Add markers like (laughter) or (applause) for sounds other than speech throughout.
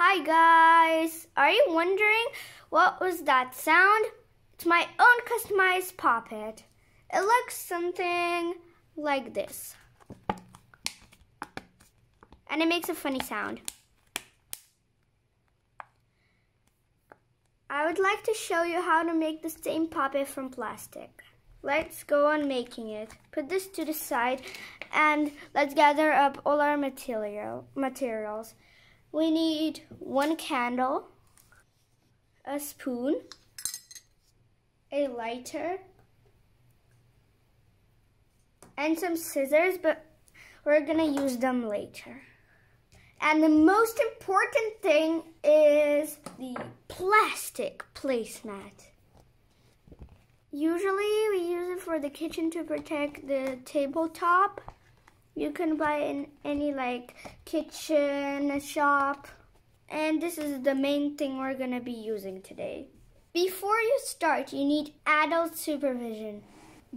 Hi guys! Are you wondering what was that sound? It's my own customized puppet. It looks something like this. And it makes a funny sound. I would like to show you how to make the same pop it from plastic. Let's go on making it. Put this to the side and let's gather up all our material materials. We need one candle, a spoon, a lighter, and some scissors, but we're gonna use them later. And the most important thing is the plastic placemat. Usually we use it for the kitchen to protect the tabletop you can buy in any like kitchen shop and this is the main thing we're to be using today. Before you start, you need adult supervision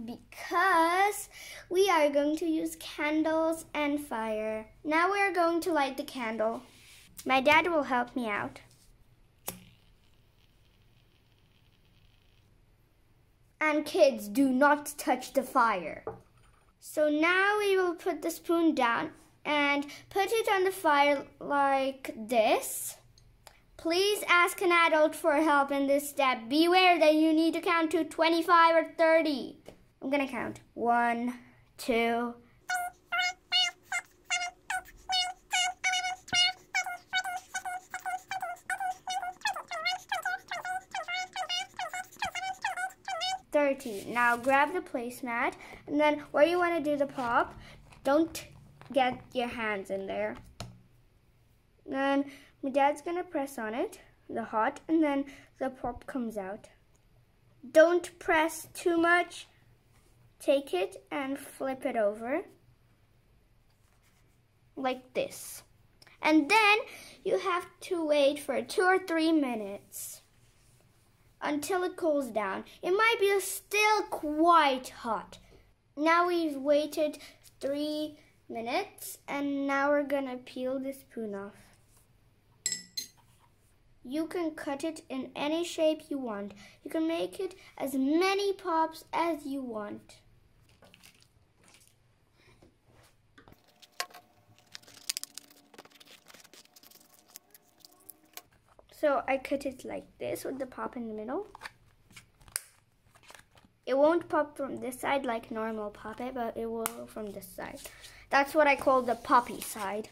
because we are going to use candles and fire. Now we are going to light the candle. My dad will help me out. And kids, do not touch the fire. So now we will put the spoon down and put it on the fire like this. Please ask an adult for help in this step. Beware that you need to count to 25 or 30. I'm gonna count. One, two, Thirty. Now grab the placemat and then where you want to do the pop, don't get your hands in there. Then my dad's gonna press on it, the hot, and then the pop comes out. Don't press too much. Take it and flip it over like this. And then you have to wait for two or three minutes until it cools down. It might be still quite hot. Now we've waited three minutes and now we're gonna peel the spoon off. You can cut it in any shape you want. You can make it as many pops as you want. So I cut it like this with the pop in the middle. It won't pop from this side like normal pop it, eh, but it will from this side. That's what I call the poppy side.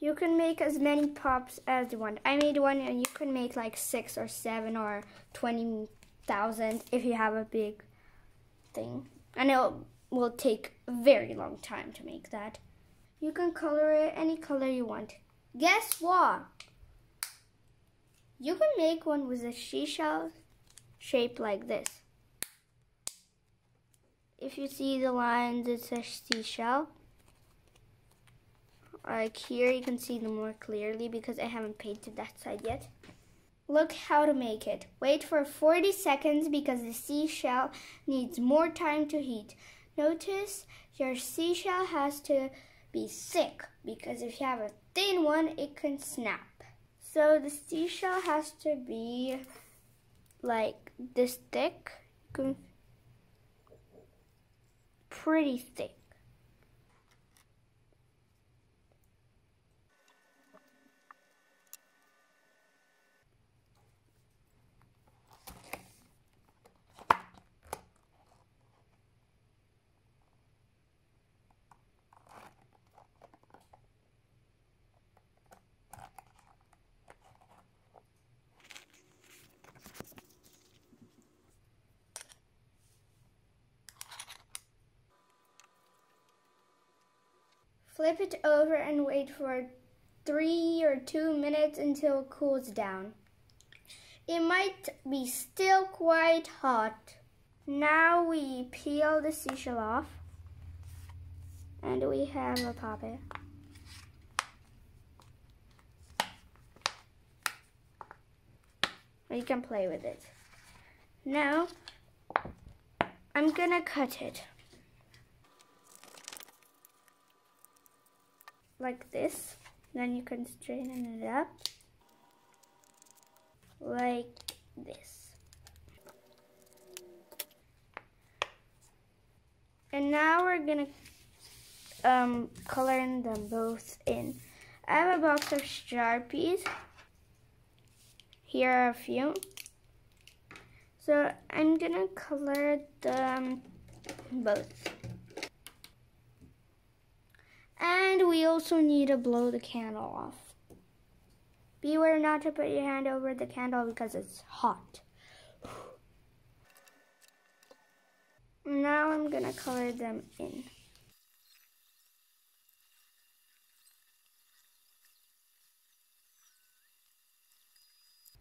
You can make as many pops as you want. I made one and you can make like six or seven or 20,000 if you have a big thing. And it will take a very long time to make that. You can color it any color you want. Guess what? You can make one with a seashell shape like this. If you see the lines, it's a seashell. Like here, you can see them more clearly because I haven't painted that side yet. Look how to make it. Wait for 40 seconds because the seashell needs more time to heat. Notice your seashell has to be thick because if you have a thin one, it can snap. So the seashell has to be like this thick, pretty thick. Flip it over and wait for three or two minutes until it cools down. It might be still quite hot. Now we peel the seashell off and we have a pop it. You can play with it. Now, I'm gonna cut it. Like this then you can straighten it up like this. And now we're gonna um, color them both in. I have a box of Sharpies. Here are a few. So I'm gonna color them both. And we also need to blow the candle off. Beware not to put your hand over the candle because it's hot. (sighs) Now I'm gonna color them in.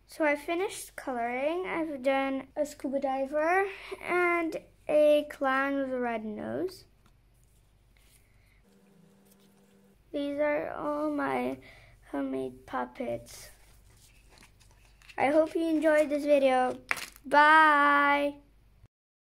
So I finished coloring. I've done a scuba diver and a clown with a red nose. These are all my homemade pop its. I hope you enjoyed this video. Bye!